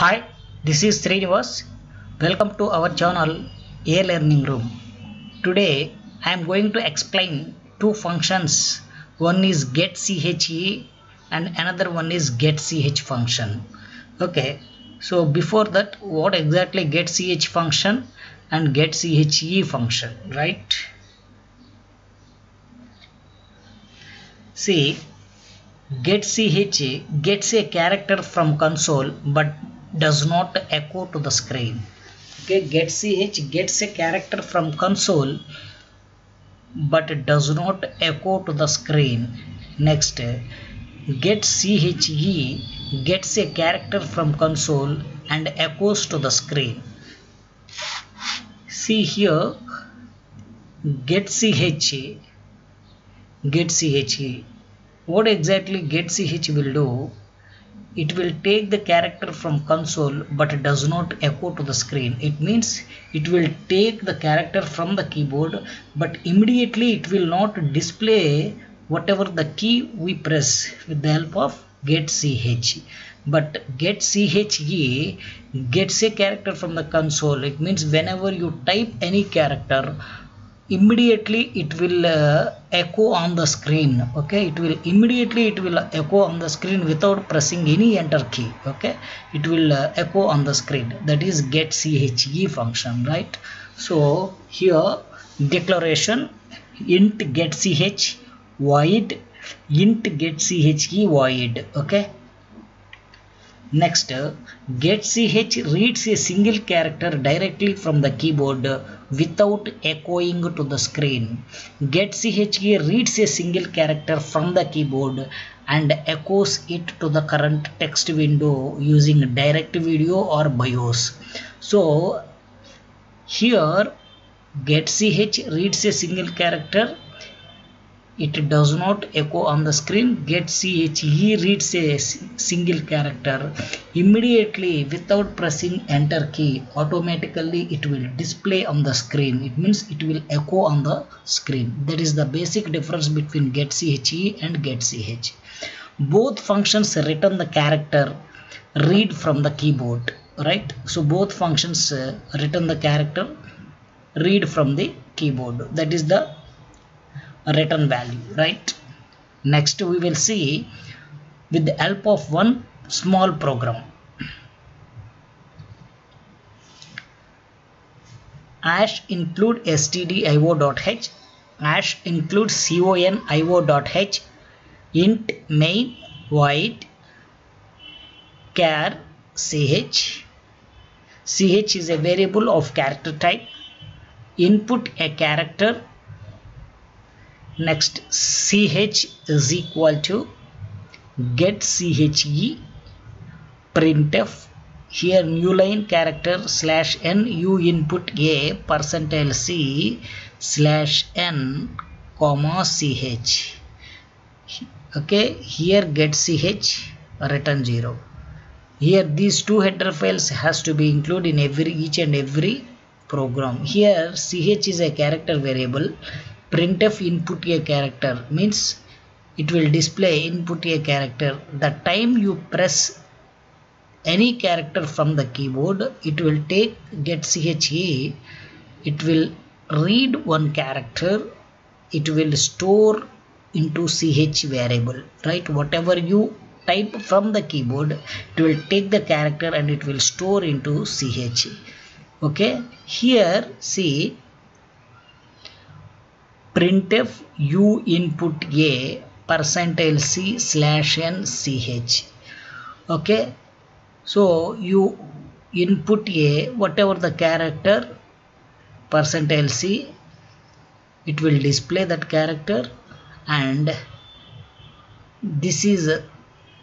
Hi, this is Srinivas. Welcome to our channel A Learning Room. Today I am going to explain two functions. One is getChe and another one is getCh function. Okay, so before that, what exactly getCh function and getChe function, right? See, getch gets a character from console but does not echo to the screen. Okay getch gets a character from console but does not echo to the screen. Next get getche gets a character from console and echoes to the screen. See here getch getch what exactly getch will do it will take the character from console but does not echo to the screen. It means it will take the character from the keyboard but immediately it will not display whatever the key we press with the help of get getch but get getche gets a character from the console. It means whenever you type any character immediately it will uh, echo on the screen okay? It will immediately it will echo on the screen without pressing any enter key okay? It will uh, echo on the screen. That is get che function right? So here declaration int get ch void int get che void okay Next, getch reads a single character directly from the keyboard without echoing to the screen. getche reads a single character from the keyboard and echoes it to the current text window using direct video or BIOS. So here getch reads a single character it does not echo on the screen. Get ch he reads a single character immediately without pressing enter key. Automatically it will display on the screen. It means it will echo on the screen. That is the basic difference between get che and get ch both functions return the character read from the keyboard right? So both functions uh, return the character read from the keyboard. That is the return value right? Next we will see with the help of one small program. Hash include stdio.h hash include conio.h int main void char ch ch is a variable of character type. Input a character next ch is equal to get che printf here new line character slash n u input a percentile c slash n comma ch okay here get ch return 0 here these two header files has to be included in every each and every program. Here ch is a character variable printf input a character means it will display input a character. The time you press any character from the keyboard it will take get che it will read one character it will store into ch variable right? Whatever you type from the keyboard it will take the character and it will store into ch okay? Here see printf u input a percentile c slash n ch. Okay? So you input a whatever the character percentile c it will display that character and this is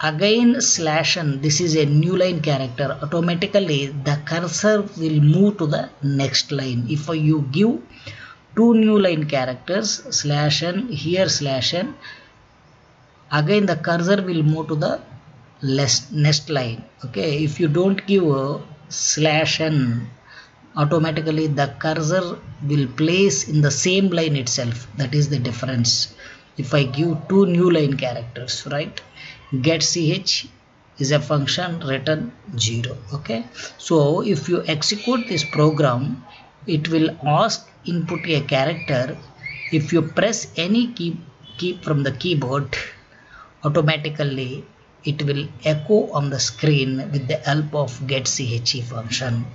again slash n this is a new line character. Automatically the cursor will move to the next line. If you give two new line characters slash n here slash n. Again the cursor will move to the next line okay? If you don't give a slash n automatically the cursor will place in the same line itself. That is the difference. If I give two new line characters right? Get ch is a function return 0 okay? So if you execute this program it will ask input a character if you press any key key from the keyboard automatically it will echo on the screen with the help of getche function.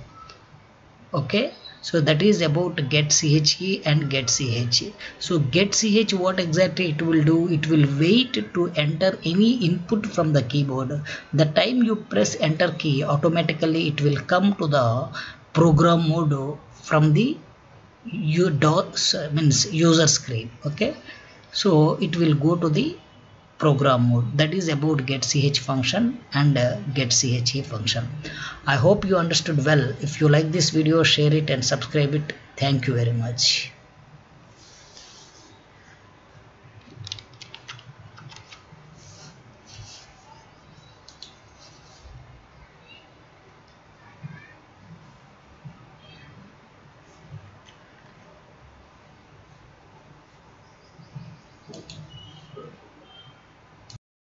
Okay? So that is about get che and get ch so get ch what exactly it will do? It will wait to enter any input from the keyboard. The time you press enter key automatically it will come to the program mode from the you dos means user screen okay? So it will go to the program mode. That is about getch function and uh, getche function. I hope you understood well. If you like this video share it and subscribe it. Thank you very much